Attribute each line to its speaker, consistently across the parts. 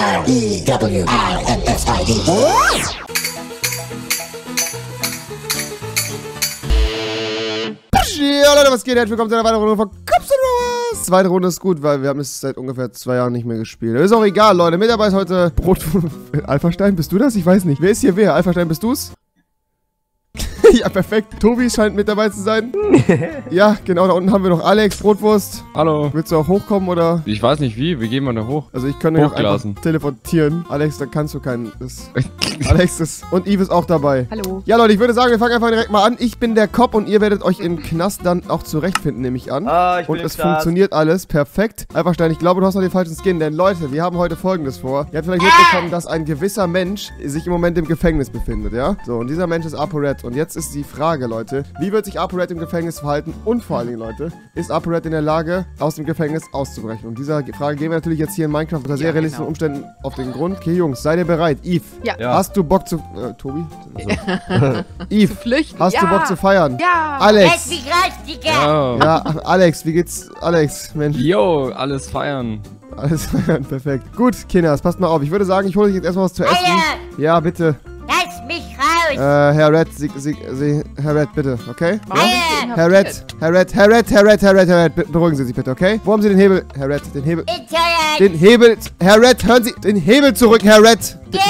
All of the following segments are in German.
Speaker 1: R-E-W-I-N-S-I-D.
Speaker 2: Ja, Leute, was geht? Herzlich willkommen zu einer weiteren Runde von Cops and Rollers. Zweite Runde ist gut, weil wir haben es seit ungefähr zwei Jahren nicht mehr gespielt. Ist auch egal, Leute. Mit dabei ist heute Brot... Alphastein, bist du das? Ich weiß nicht. Wer ist hier wer? Alphastein, bist du's? ja, perfekt. Tobi scheint mit dabei zu sein. ja, genau, da unten haben wir noch Alex, Brotwurst.
Speaker 3: Hallo.
Speaker 2: Willst du auch hochkommen oder?
Speaker 3: Ich weiß nicht wie, wie gehen wir da hoch?
Speaker 2: Also ich könnte auch einfach teleportieren. Alex, da kannst du keinen... Das Alex ist... Und Eve ist auch dabei.
Speaker 4: Hallo.
Speaker 2: Ja, Leute, ich würde sagen, wir fangen einfach direkt mal an. Ich bin der Cop und ihr werdet euch im Knast dann auch zurechtfinden, nehme ich an.
Speaker 5: Ah, ich bin
Speaker 2: Und
Speaker 5: im
Speaker 2: es
Speaker 5: Knast.
Speaker 2: funktioniert alles perfekt. Alphastein, ich glaube, du hast noch den falschen Skin, denn Leute, wir haben heute folgendes vor. Ihr habt vielleicht mitbekommen, dass ein gewisser Mensch sich im Moment im Gefängnis befindet, ja? So, und dieser Mensch ist ApoRed. Und jetzt ist die Frage, Leute, wie wird sich ApoRed im Gefängnis verhalten? Und vor allen Dingen, Leute, ist ApoRed in der Lage, aus dem Gefängnis auszubrechen? Und dieser Frage gehen wir natürlich jetzt hier in Minecraft unter sehr
Speaker 4: Ja,
Speaker 2: realistischen
Speaker 4: genau.
Speaker 2: Umständen auf den Grund. Okay, Jungs, seid ihr bereit? Eve,
Speaker 4: Ja.
Speaker 5: Ja.
Speaker 2: hast du Bock zu... Äh, Tobi? Also. Eve,
Speaker 4: Flüchten.
Speaker 2: hast
Speaker 4: ja.
Speaker 2: du Bock zu feiern?
Speaker 4: Ja.
Speaker 2: Alex!
Speaker 1: Digga!
Speaker 3: Ja.
Speaker 2: Ja, Alex, wie geht's? Alex, Mensch.
Speaker 3: Yo, alles feiern.
Speaker 2: Alles perfekt. Gut, Kinders, passt mal auf. Ich würde sagen, ich hole euch jetzt erstmal was zu essen.
Speaker 1: Alter,
Speaker 2: Ja, bitte. Äh, Herr Red, Sie, Sie, Sie, Herr Red, bitte, okay?
Speaker 4: Warum
Speaker 1: Ja.
Speaker 2: Herr Red? Herr Red, Herr Red, Herr Red, Herr Red, Herr Red, be- beruhigen Sie sich bitte, okay? Wo haben Sie den Hebel? Herr Red, den Hebel, den Hebel, Herr Red, hören Sie, den Hebel zurück, Herr Red.
Speaker 1: Gib!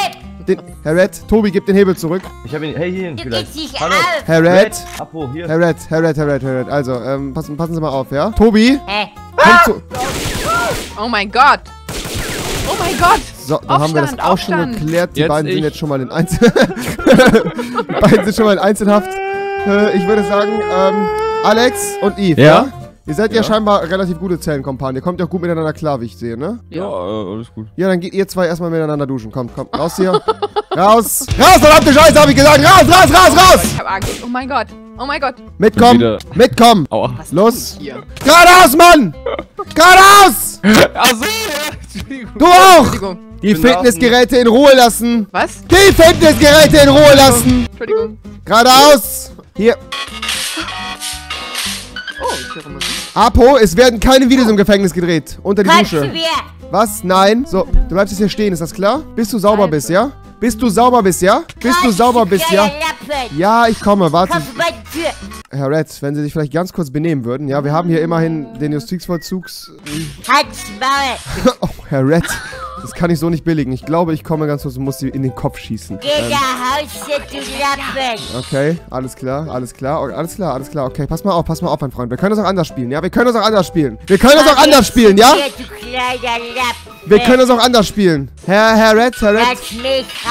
Speaker 2: Den, Herr Red, Tobi, gib den Hebel zurück.
Speaker 5: Ich hab ihn. Hey,
Speaker 1: Du
Speaker 5: vielleicht. Hallo.
Speaker 1: auf!
Speaker 2: Herr Red,
Speaker 5: Apo, hier.
Speaker 2: Herr Red, Herr Red, Herr Red, Herr Red. Also, ähm, passen, passen Sie mal auf, ja? Tobi,
Speaker 1: Hä?
Speaker 2: komm zu...
Speaker 4: Oh mein Gott. Oh mein Gott.
Speaker 2: So, dann haben wir das
Speaker 4: Aufstand,
Speaker 2: auch schon
Speaker 4: Aufstand.
Speaker 2: geklärt. Die
Speaker 3: Jetzt
Speaker 2: beiden sind
Speaker 3: ich.
Speaker 2: jetzt schon mal in Einzel... Die beiden sind schon mal in Einzelhaft. Äh, ich würde sagen, ähm, Alex und Eve, ja?
Speaker 3: Ja?
Speaker 2: Ihr seid ja.
Speaker 3: Ja.
Speaker 2: scheinbar relativ gute Zellenkompanen. Ihr kommt ja auch gut miteinander klar, wie ich sehe, ne?
Speaker 3: Ja, äh, alles gut.
Speaker 2: Ja, dann geht ihr zwei erstmal miteinander duschen. Kommt, kommt, raus hier. raus! Raus, verdammte Scheiße, hab ich gesagt! Raus, raus, raus, raus!
Speaker 4: Ich hab Angst. Oh mein Gott. Oh mein Gott.
Speaker 2: Mitkommen! Mitkommen!
Speaker 3: Aua.
Speaker 4: Was
Speaker 2: Los! Geradeaus, Mann! Geradeaus!
Speaker 3: Achso, ja, Entschuldigung.
Speaker 2: Du auch!
Speaker 4: Entschuldigung.
Speaker 2: Die Fitnessgeräte in Ruhe lassen!
Speaker 4: Was?
Speaker 2: Die Fitnessgeräte in Ruhe lassen!
Speaker 4: Entschuldigung.
Speaker 2: Geradeaus! Hier,
Speaker 4: Oh, ich höre Musik.
Speaker 2: Apo, es werden keine Videos im Gefängnis gedreht. Unter die Dusche. Was? Nein. So, du bleibst jetzt hier stehen, ist das klar? Bis du sauber
Speaker 4: Nein.
Speaker 2: bist, ja? Bis du sauber bist, ja? Bis du sauber bist, ja? Ja, ich komme, warte. Herr Red, wenn Sie sich vielleicht ganz kurz benehmen würden, ja? Wir haben hier immerhin den Justizvollzugs...
Speaker 1: Halt's Maul!
Speaker 2: Herr Red, das kann ich so nicht billigen. Ich glaube, ich komme ganz kurz und muss Sie in den Kopf schießen.
Speaker 1: Du Lappen!
Speaker 2: Okay, alles klar, alles klar, oh, alles klar, alles klar. Okay, pass mal auf, pass mal auf, mein Freund. Wir können das auch anders spielen, ja? Wir können das auch anders spielen. Wir können das auch anders spielen, ja? Wir können das auch anders spielen. Herr, Herr Red, Herr Red,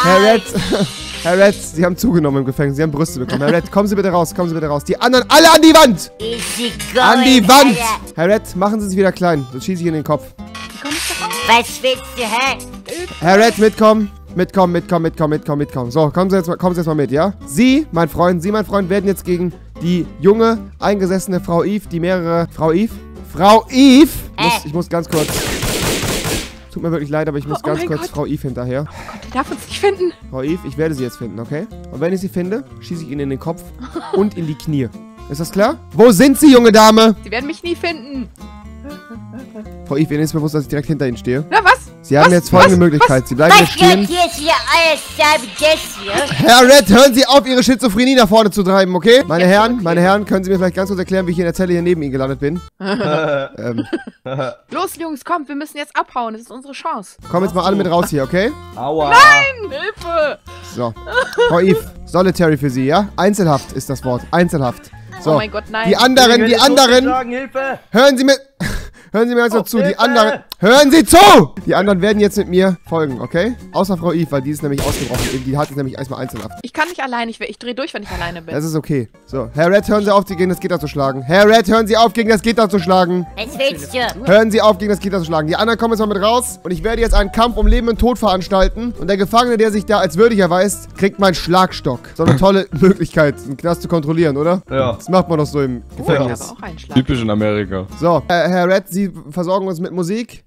Speaker 2: Herr Red! Herr Red, Sie haben zugenommen im Gefängnis, Sie haben Brüste bekommen. Herr Red, kommen Sie bitte raus, kommen Sie bitte raus. Die anderen alle an die Wand! An die Wand! Herr Red, machen Sie sich wieder klein, sonst schieße ich in den Kopf.
Speaker 1: Was willst du, hä?
Speaker 2: Herr Red, mitkommen. Mitkommen, mitkommen, mitkommen, mitkommen, mitkommen. So, kommen Sie jetzt mal, kommen Sie jetzt mal mit, ja? Sie, mein Freund, Sie, mein Freund, werden jetzt gegen die junge, eingesessene Frau Eve, die mehrere... Frau Eve? Frau Eve! Muss,
Speaker 1: Äh.
Speaker 2: ich muss ganz kurz... Tut mir wirklich leid, aber ich muss
Speaker 4: Oh
Speaker 2: ganz
Speaker 4: mein
Speaker 2: kurz
Speaker 4: Gott.
Speaker 2: Frau Eve hinterher.
Speaker 4: Der darf uns nicht finden.
Speaker 2: Frau Eve, ich werde sie jetzt finden, okay? Und wenn ich sie finde, schieße ich Ihnen in den Kopf und in die Knie. Ist das klar? Wo sind Sie, junge Dame?
Speaker 4: Sie werden mich nie finden.
Speaker 2: Frau Eve, Ihnen ist bewusst, dass ich direkt hinter Ihnen stehe.
Speaker 4: Na, was?
Speaker 2: Sie haben
Speaker 4: Was?
Speaker 2: jetzt folgende
Speaker 4: Was?
Speaker 2: Möglichkeit. Sie bleiben jetzt
Speaker 1: Was wird
Speaker 2: stehen.
Speaker 1: hier hier alles hier?
Speaker 2: Herr Red, hören Sie auf, Ihre Schizophrenie nach vorne zu treiben, okay? Meine
Speaker 4: Ja,
Speaker 2: Herren,
Speaker 4: okay.
Speaker 2: meine Herren, können Sie mir vielleicht ganz kurz erklären, wie ich in der Zelle hier neben Ihnen gelandet bin? ähm,
Speaker 4: Los, Jungs, kommt, wir müssen jetzt abhauen. Das ist unsere Chance.
Speaker 2: kommen jetzt mal alle mit raus hier, okay?
Speaker 5: Aua.
Speaker 4: Hilfe!
Speaker 2: So. Frau Eve, Solitary für Sie, ja? Einzelhaft ist das Wort. Einzelhaft. So.
Speaker 4: Oh mein Gott, nein.
Speaker 2: Die anderen, die anderen,
Speaker 5: Sagen, Hilfe.
Speaker 2: hören Sie mir... Hören Sie mir also
Speaker 5: Oh,
Speaker 2: zu, die anderen... Hören Sie zu! Die anderen werden jetzt mit mir folgen, okay? Außer Frau Eve, weil die ist nämlich ausgebrochen. Die hat jetzt nämlich erstmal Einzelhaft.
Speaker 4: Ich kann nicht allein. Ich, ich drehe durch, wenn ich alleine bin.
Speaker 2: Das ist okay. So, Herr Red, hören Sie auf, gegen das Gitter zu schlagen. Herr Red, hören Sie auf, gegen das Gitter zu schlagen.
Speaker 1: Was willst du?
Speaker 2: Hören Sie auf, gegen das Gitter zu schlagen. Die anderen kommen jetzt mal mit raus. Und ich werde jetzt einen Kampf um Leben und Tod veranstalten. Und der Gefangene, der sich da als würdig erweist, kriegt meinen Schlagstock. So eine tolle Möglichkeit, einen Knast zu kontrollieren, oder?
Speaker 5: Ja.
Speaker 2: Das macht man doch so im
Speaker 4: oh, ich
Speaker 2: Gefängnis.
Speaker 4: habe auch einen Schlag.
Speaker 3: Typisch in Amerika.
Speaker 2: So, äh, Herr Red, Sie versorgen uns mit Musik.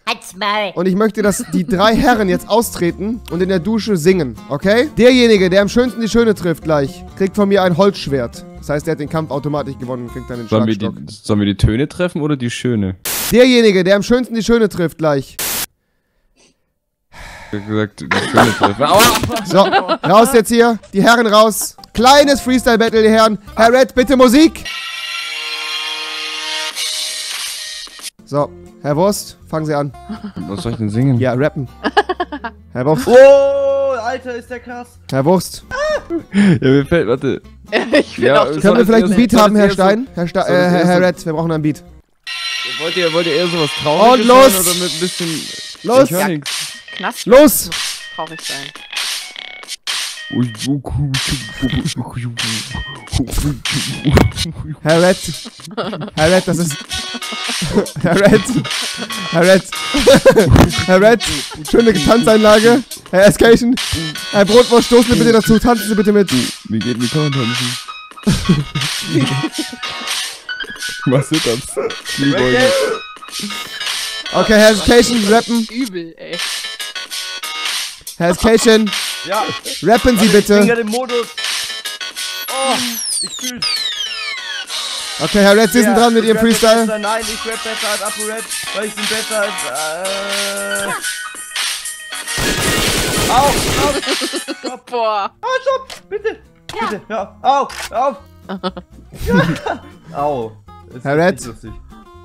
Speaker 2: Und ich möchte, dass die drei Herren jetzt austreten und in der Dusche singen, okay? Derjenige, der am schönsten die Schöne trifft gleich, kriegt von mir ein Holzschwert. Das heißt, der hat den Kampf automatisch gewonnen und kriegt dann den
Speaker 3: Sollen wir,
Speaker 2: Schlagstock.
Speaker 3: die, sollen wir die Töne treffen oder die Schöne?
Speaker 2: Derjenige, der am schönsten die Schöne trifft gleich.
Speaker 3: Ich hab gesagt, die Töne treffen. Aua!
Speaker 2: So, raus jetzt hier. Die Herren raus. Kleines Freestyle-Battle, die Herren. Herr Red, bitte Musik. So, Herr Wurst, fangen Sie an.
Speaker 3: Was soll ich denn singen?
Speaker 2: Ja, rappen. Herr Wurst.
Speaker 5: Oh, Alter, ist der krass.
Speaker 2: Herr Wurst.
Speaker 3: Ja, mir fällt, warte.
Speaker 4: ich will
Speaker 3: Ja,
Speaker 4: auch
Speaker 2: Können wir vielleicht ein
Speaker 3: so-
Speaker 2: Beat haben, Herr
Speaker 3: eher so-
Speaker 2: Stein? Herr, Sta äh, Herr, Herr
Speaker 3: so-
Speaker 2: Red, wir brauchen einen Beat.
Speaker 3: Wollt ihr, wollt ihr eher sowas Trauriges
Speaker 2: Und los!
Speaker 3: sein Oder mit ein bisschen...
Speaker 2: Los!
Speaker 3: Nix.
Speaker 4: Knast.
Speaker 2: Los!
Speaker 4: Traurig sein.
Speaker 2: Herr Red. Herr Red, das ist... Herr Red. Herr Red. Herr Red. Schöne Tanzeinlage. Herr Escation. Herr Brotwurst, stoßen Sie bitte dazu. Tanzen Sie bitte mit.
Speaker 3: Wie geht kann man tanzen? Was sind das? Wollen-
Speaker 2: Okay, Herr Escation, rappen.
Speaker 4: Übel, ey.
Speaker 2: Herr Escation,
Speaker 5: Ja,
Speaker 2: rappen Sie
Speaker 5: ich bin
Speaker 2: bitte.
Speaker 5: gerade im Modus. Oh, ich fühl's.
Speaker 2: Okay, Herr Red, Sie sind
Speaker 5: Ja,
Speaker 2: dran mit Ihrem Freestyle.
Speaker 5: Besser. Nein, ich rap besser als Apo Rap, weil ich bin besser als. Äh. Au, au,
Speaker 4: Boah.
Speaker 5: au, stopp, bitte. Bitte, hör auf, hör auf. Ja. Au. Das
Speaker 2: Herr
Speaker 5: ist
Speaker 2: Red.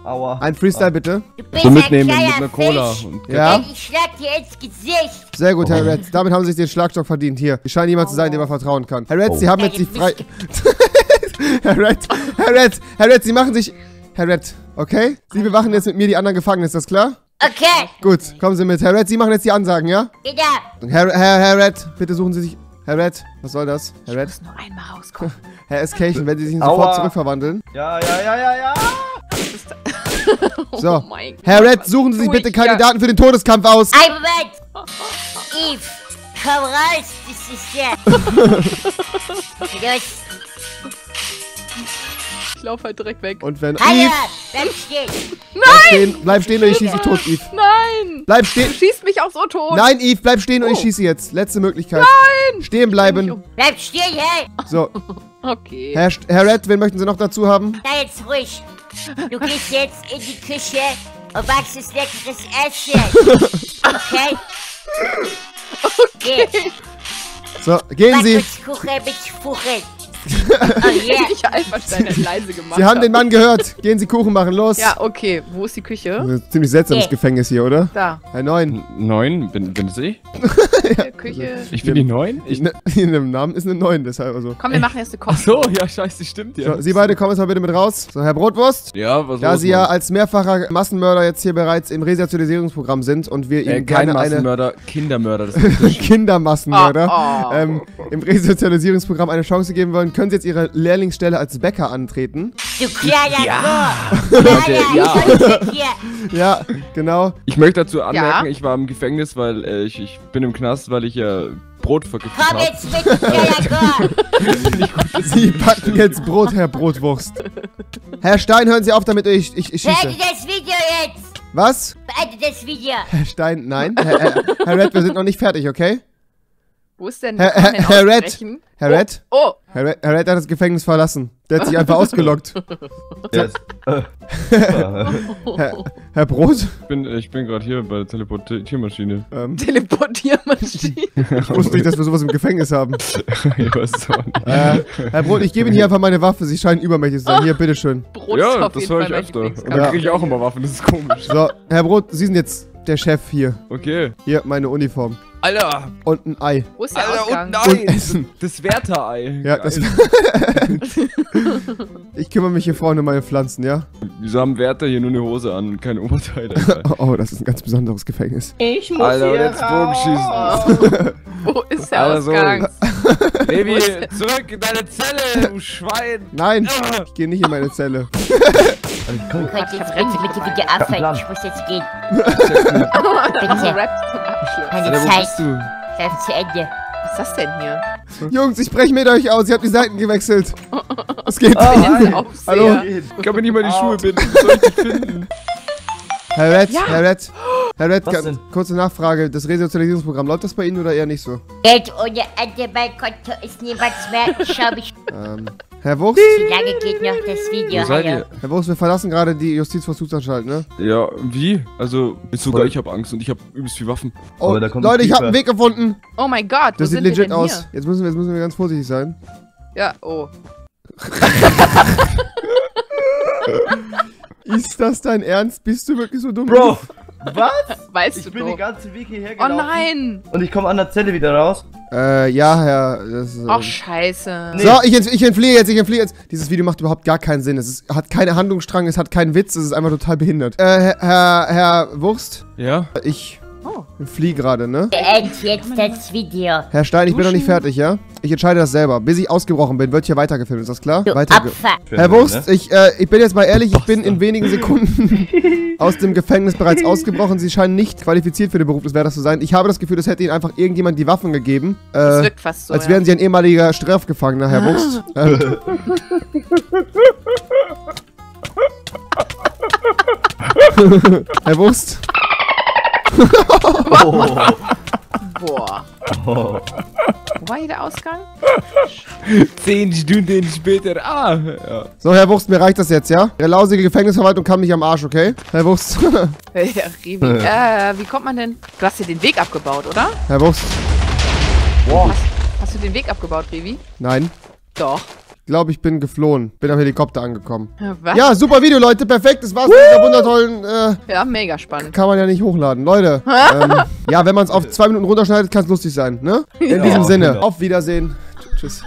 Speaker 5: Aua.
Speaker 2: Ein Freestyle bitte.
Speaker 3: So
Speaker 1: ein
Speaker 3: mitnehmen mit einer Cola. Und
Speaker 2: Ja.
Speaker 1: Ich schlag dir ins Gesicht.
Speaker 2: Sehr gut, Herr Red. Damit haben Sie sich den Schlagstock verdient. Hier. Sie scheinen jemand zu sein, dem man vertrauen kann. Herr Red, Sie haben jetzt die frei... Herr Red, Herr Red, Herr Red, Sie machen sich... Herr Red, okay? Sie bewachen jetzt mit mir die anderen Gefangenen, ist das klar?
Speaker 1: Okay,
Speaker 2: Gut, kommen Sie mit. Herr Red, Sie machen jetzt die Ansagen, ja?
Speaker 1: genau.
Speaker 2: Herr, Herr, Herr Red, bitte suchen Sie sich... Herr Red, was soll das? Herr Red,
Speaker 4: Muss nur einmal rauskommen.
Speaker 2: Herr Escation, wenn Sie sich sofort zurückverwandeln.
Speaker 5: Ja, ja, ja, ja, ja.
Speaker 2: So.
Speaker 4: Oh mein Gott.
Speaker 2: Herr Red, suchen Sie sich bitte. Kandidaten für den Todeskampf aus.
Speaker 1: Ein Moment. Eve, komm raus. Das ist ja... Los.
Speaker 4: Ich lauf halt direkt weg.
Speaker 2: Und wenn
Speaker 1: Hallo,
Speaker 2: Eve...
Speaker 1: bleib stehen.
Speaker 2: Bleib stehen, bleib stehen oder ich schieße dich tot, Eve.
Speaker 4: Nein!
Speaker 2: Bleib
Speaker 4: Du
Speaker 2: stehen.
Speaker 4: schießt mich auch so tot.
Speaker 2: Nein, Eve, bleib stehen und ich
Speaker 4: Oh.
Speaker 2: schieße jetzt. Letzte Möglichkeit. Nein! Stehen bleiben.
Speaker 1: Bleib stehen, hey.
Speaker 2: So,
Speaker 4: Okay.
Speaker 2: Herr, Herr Red, wen möchten Sie noch dazu haben?
Speaker 1: Sei jetzt ruhig. Du gehst jetzt in die Küche und machst das leckeres Essen. Okay? Okay.
Speaker 2: So, gehen Sie.
Speaker 1: Kuchen mit Fuchen. Oh yeah.
Speaker 4: Ich Alpha-Stein hat leise gemacht.
Speaker 2: Sie haben den Mann gehört. Gehen Sie Kuchen machen, los.
Speaker 4: Ja, okay. Wo ist die Küche?
Speaker 2: Das ist ein ziemlich seltsames
Speaker 1: Okay.
Speaker 2: Gefängnis hier, oder?
Speaker 4: Da.
Speaker 2: Herr Neun.
Speaker 3: Neun? Bin, bin das ich?
Speaker 4: Der Küche.
Speaker 3: Ich bin die Neun? Ich,
Speaker 2: In, in dem Namen ist eine Neun, deshalb also.
Speaker 4: Komm, wir machen jetzt eine
Speaker 3: ach so, ja, scheiße, stimmt ja.
Speaker 2: So, Sie beide kommen jetzt mal bitte mit raus. So, Herr Brotwurst.
Speaker 3: Ja, was
Speaker 2: Da
Speaker 3: los,
Speaker 2: Sie ja als mehrfacher Massenmörder jetzt hier bereits im Resozialisierungsprogramm sind und wir
Speaker 3: äh,
Speaker 2: Ihnen
Speaker 3: kein
Speaker 2: gerne eine
Speaker 3: Massenmörder, Kindermörder. Das ist
Speaker 2: Kindermassenmörder
Speaker 4: Oh, oh.
Speaker 2: ähm, im Resozialisierungsprogramm eine Chance geben wollen, können Sie jetzt Ihre Lehrlingsstelle als Bäcker antreten.
Speaker 1: Du kleiner
Speaker 3: Ja. Leute, ja.
Speaker 2: Ja, genau.
Speaker 3: Ich möchte dazu anmerken,
Speaker 4: Ja?
Speaker 3: ich war im Gefängnis, weil äh, ich, ich bin im Knast, weil ich ja Brot vergiftet
Speaker 1: Komm
Speaker 3: habe.
Speaker 1: jetzt mit, kleiner.
Speaker 2: Sie backen jetzt Brot, Herr Brotwurst. Herr Stein, hören Sie auf damit, ich, ich, ich schieße.
Speaker 1: Beende das Video jetzt.
Speaker 2: Was?
Speaker 1: Beende das Video.
Speaker 2: Herr Stein, nein. Herr, Herr, Herr Red, wir sind noch nicht fertig, okay?
Speaker 4: Wo ist denn
Speaker 2: Herr- Herr- Herr Red. Herr Red?
Speaker 4: Oh,
Speaker 2: Herr Red, Herr Red hat das Gefängnis verlassen. Der hat sich einfach ausgelockt.
Speaker 5: Yes.
Speaker 2: Herr, Herr Brot?
Speaker 3: Ich bin, ich bin gerade hier bei der Teleportiermaschine.
Speaker 2: Ähm,
Speaker 4: Teleportiermaschine.
Speaker 2: ich wusste nicht, dass wir sowas im Gefängnis haben.
Speaker 3: ich weiß es auch nicht.
Speaker 2: Äh, Herr Brot, ich gebe Ihnen hier einfach meine Waffe. Sie scheinen übermächtig zu sein. Hier, bitteschön.
Speaker 4: Brot
Speaker 3: ja, das höre ich öfter. Und dann kriege ich auch immer Waffen, das ist komisch.
Speaker 2: So, Herr Brot, Sie sind jetzt der Chef hier.
Speaker 3: Okay.
Speaker 2: Hier, meine Uniform.
Speaker 3: Alter!
Speaker 2: Und ein Ei.
Speaker 4: Wo ist der
Speaker 3: Alter,
Speaker 4: Ausgang?
Speaker 3: und nein!
Speaker 2: Und Essen.
Speaker 3: Das Werther-Ei.
Speaker 2: Ja, das.
Speaker 3: Geil.
Speaker 2: ich kümmere mich hier vorne um meine Pflanzen, ja?
Speaker 3: Wieso haben Wärter hier nur eine Hose an und kein Oberteil? Alter,
Speaker 2: Oh, oh, das ist ein ganz besonderes Gefängnis.
Speaker 5: Ich muss
Speaker 3: Alter
Speaker 5: hier
Speaker 3: jetzt
Speaker 5: raus.
Speaker 3: Bogenschießen.
Speaker 4: Wo ist der
Speaker 3: Alter, so.
Speaker 4: Ausgang?
Speaker 3: Baby, zurück in deine Zelle, du Schwein!
Speaker 2: Nein, ich gehe nicht in meine Zelle.
Speaker 1: Könnt jetzt bitte, bitte, bitte aufhören. Ich muss jetzt gehen.
Speaker 4: Also
Speaker 1: Bitte. Keine Zeit.
Speaker 3: bist du?
Speaker 1: Lauf zu Ende.
Speaker 4: Was ist das denn hier?
Speaker 2: Jungs, ich breche mit euch aus. Ihr habt die Seiten gewechselt. Was geht?
Speaker 5: Hi.
Speaker 4: Aufseher.
Speaker 2: Hallo?
Speaker 3: Ich kann mir nicht mal die Schuhe binden. Soll ich dich finden?
Speaker 2: Herr Red,
Speaker 4: Ja.
Speaker 2: Herr Red. Herr Red, kurze Nachfrage. Das Resozialisierungsprogramm, läuft das bei Ihnen oder eher nicht so?
Speaker 1: Geld ohne Ende, mein Konto ist niemals mehr. Ich schau mich.
Speaker 2: Ähm, Herr Wurst?
Speaker 1: Wie lange geht noch das Video?
Speaker 3: Wo seid ihr?
Speaker 2: Herr Wurst, wir verlassen gerade die Justizvollzugsanstalt, ne?
Speaker 3: Ja, wie? Also, sogar
Speaker 5: Voll.
Speaker 3: ich habe Angst und ich habe übelst viel Waffen.
Speaker 2: Oh,
Speaker 5: Aber da kommt
Speaker 2: Leute, ich habe einen. Weg gefunden.
Speaker 4: Oh mein Gott, wo
Speaker 2: Das sieht
Speaker 4: sind wir
Speaker 2: legit
Speaker 4: denn
Speaker 2: aus.
Speaker 4: Hier?
Speaker 2: Jetzt müssen, wir, jetzt müssen wir ganz vorsichtig sein.
Speaker 4: Ja, oh.
Speaker 2: Ist das dein Ernst? Bist du wirklich so dumm?
Speaker 5: Bro, was?
Speaker 4: Weißt
Speaker 5: Ich
Speaker 4: du
Speaker 5: bin
Speaker 4: doch.
Speaker 5: den ganzen Weg hierher
Speaker 4: Oh
Speaker 5: gelaufen.
Speaker 4: nein.
Speaker 5: Und ich komme an der Zelle wieder raus.
Speaker 2: Äh, ja, Herr. Das, ist,
Speaker 4: Ach,
Speaker 2: ähm,
Speaker 4: scheiße.
Speaker 5: Nee.
Speaker 2: So, ich, ent ich entfliehe jetzt, ich entfliehe jetzt. Dieses Video macht überhaupt gar keinen Sinn. Es ist, hat keine Handlungsstrang, es hat keinen Witz, es ist einfach total behindert. Äh, Herr, Herr, Herr Wurst,
Speaker 3: Ja?
Speaker 2: ich
Speaker 4: Oh.
Speaker 2: fliehe gerade, ne?
Speaker 1: Beend jetzt das Video.
Speaker 2: Herr Stein, ich bin noch nicht fertig, ja? Ich entscheide das selber. Bis ich ausgebrochen bin, wird hier weitergefilmt, ist das klar?
Speaker 1: Du
Speaker 2: Weiterge. Herr Wurst, ich, äh, ich bin jetzt mal ehrlich, ich bin in wenigen Sekunden aus dem Gefängnis bereits ausgebrochen. Sie scheinen nicht qualifiziert für den Beruf des Wärters zu sein. Ich habe das Gefühl, es hätte Ihnen einfach irgendjemand die Waffen gegeben.
Speaker 4: Das
Speaker 2: Äh,
Speaker 4: wirkt fast so.
Speaker 2: als
Speaker 4: ja.
Speaker 2: wären Sie ein ehemaliger Strafgefangener, Herr Wurst. Ähm, Herr Wurst,
Speaker 5: Oh.
Speaker 4: Boah.
Speaker 5: Oh.
Speaker 4: Wo war hier der Ausgang?
Speaker 3: Zehn Stunden später. Ah! Ja.
Speaker 2: so Herr Wurst, mir reicht das jetzt, ja? Ihre lausige Gefängnisverwaltung kann mich am Arsch, okay? Herr Wurst,
Speaker 4: Ja, Revi. äh, wie kommt man denn? Du hast hier den Weg abgebaut, oder?
Speaker 2: Herr Wurst,
Speaker 5: Wow.
Speaker 4: Hast du den Weg abgebaut, Revi?
Speaker 2: nein.
Speaker 4: Doch.
Speaker 2: Ich glaube, ich bin geflohen. Bin am Helikopter angekommen.
Speaker 4: Was?
Speaker 2: Ja, super Video, Leute. Perfekt. Das war's mit dieser wundertollen. Äh,
Speaker 4: Ja, mega spannend.
Speaker 2: kann man ja nicht hochladen. Leute. ähm, ja, wenn man es auf zwei Minuten runterschneidet, kann es lustig sein, ne? In
Speaker 5: Ja,
Speaker 2: diesem Sinne.
Speaker 5: genau.
Speaker 2: Auf Wiedersehen. Tschüss.